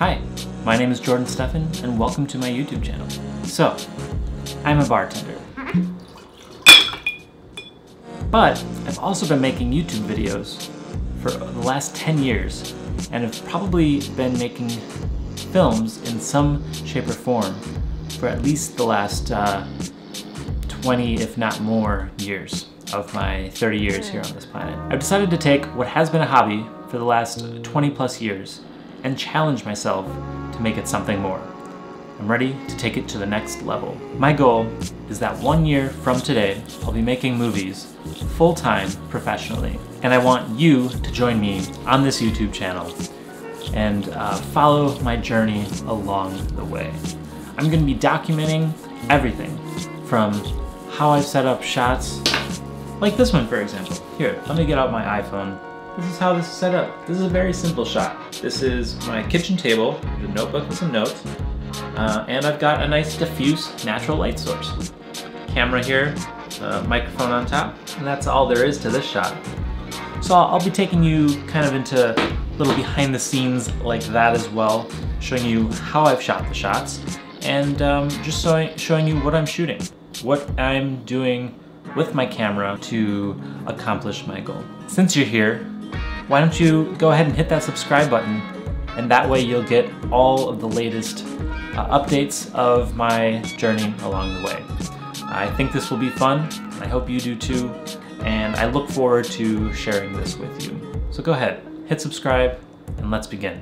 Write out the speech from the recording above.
Hi, my name is Jordan Steffen and welcome to my YouTube channel. So, I'm a bartender. But I've also been making YouTube videos for the last 10 years and have probably been making films in some shape or form for at least the last uh, 20, if not more, years of my 30 years here on this planet. I've decided to take what has been a hobby for the last 20 plus years and challenge myself to make it something more. I'm ready to take it to the next level. My goal is that one year from today, I'll be making movies full-time professionally. And I want you to join me on this YouTube channel and uh, follow my journey along the way. I'm gonna be documenting everything from how I've set up shots, like this one for example. Here, let me get out my iPhone. This is how this is set up. This is a very simple shot. This is my kitchen table, the notebook with some notes, uh, and I've got a nice diffuse natural light source. Camera here, uh, microphone on top, and that's all there is to this shot. So I'll, be taking you kind of into a little behind the scenes like that as well, showing you how I've shot the shots, and um, just showing you what I'm shooting, what I'm doing with my camera to accomplish my goal. Since you're here, why don't you go ahead and hit that subscribe button and that way you'll get all of the latest uh, updates of my journey along the way. I think this will be fun, I hope you do too, and I look forward to sharing this with you. So go ahead, hit subscribe, and let's begin.